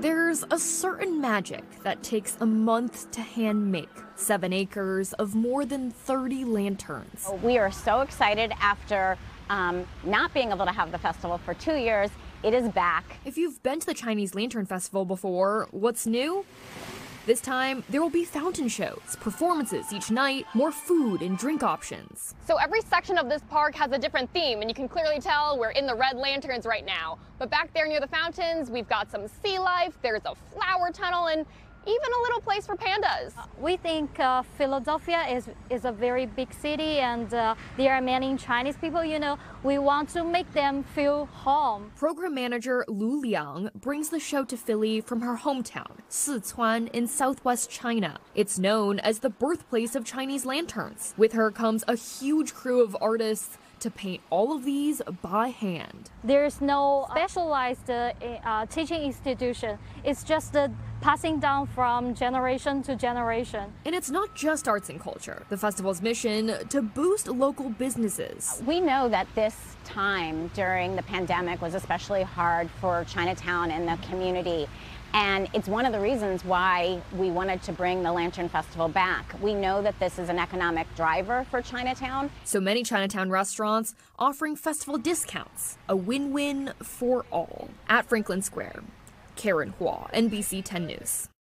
There's a certain magic that takes a month to hand make. Seven acres of more than 30 lanterns. We are so excited after um, not being able to have the festival for two years. It is back. If you've been to the Chinese Lantern Festival before, what's new? This time, there will be fountain shows, performances each night, more food and drink options. So every section of this park has a different theme, and you can clearly tell we're in the red lanterns right now. But back there near the fountains, we've got some sea life, there's a flower tunnel, and even a little place for pandas. We think uh, Philadelphia is, is a very big city and uh, there are many Chinese people, you know, we want to make them feel home. Program manager Lu Liang brings the show to Philly from her hometown, Sichuan in southwest China. It's known as the birthplace of Chinese lanterns. With her comes a huge crew of artists to paint all of these by hand. There's no specialized uh, uh, teaching institution. It's just uh, passing down from generation to generation. And it's not just arts and culture. The festival's mission to boost local businesses. We know that this time during the pandemic was especially hard for Chinatown and the community. And it's one of the reasons why we wanted to bring the Lantern Festival back. We know that this is an economic driver for Chinatown. So many Chinatown restaurants offering festival discounts, a win win for all. At Franklin Square, Karen Hua, NBC 10 News.